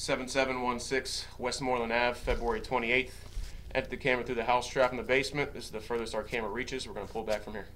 7716 Westmoreland Ave, February 28th. Enter the camera through the house trap in the basement. This is the furthest our camera reaches. We're going to pull back from here.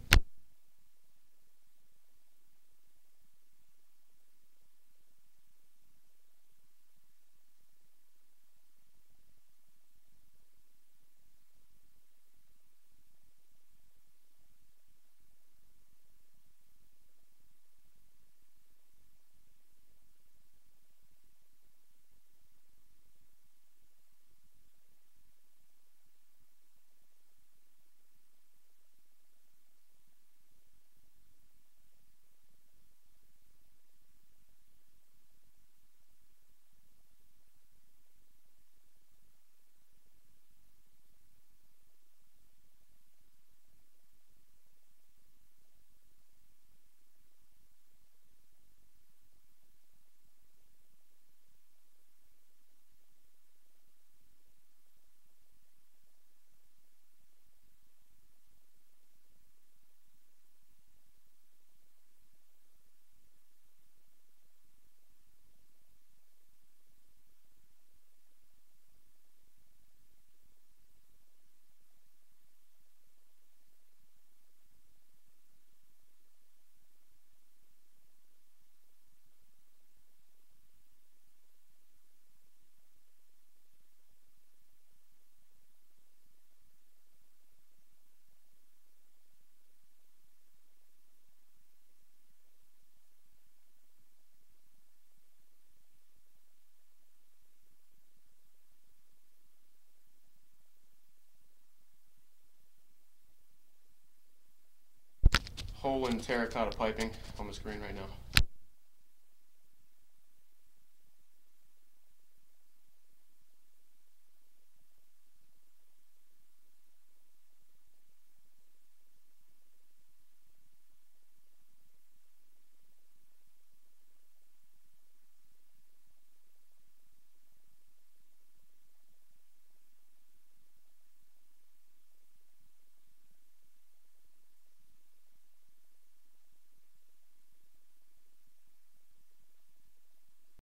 Hole in terracotta piping on the screen right now.